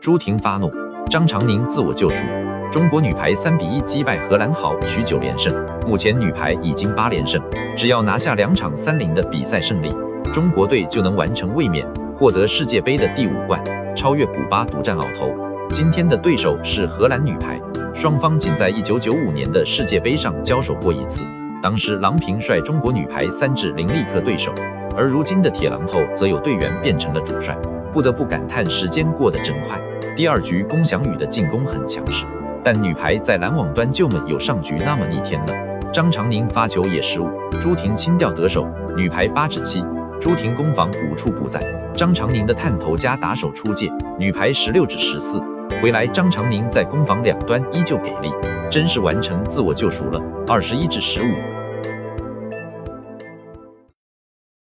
朱婷发怒，张常宁自我救赎。中国女排三比一击败荷兰豪取九连胜，目前女排已经八连胜，只要拿下两场三零的比赛胜利，中国队就能完成卫冕，获得世界杯的第五冠，超越古巴独占鳌头。今天的对手是荷兰女排，双方仅在一九九五年的世界杯上交手过一次，当时郎平率中国女排三至零力克对手，而如今的铁榔头则有队员变成了主帅，不得不感叹时间过得真快。第二局龚翔宇的进攻很强势。但女排在拦网端就没有上局那么逆天了。张常宁发球也失误，朱婷轻吊得手。女排八指七，朱婷攻防无处不在。张常宁的探头加打手出界，女排十六指十四。回来张常宁在攻防两端依旧给力，真是完成自我救赎了。二十一至十五。